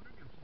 i Sandringham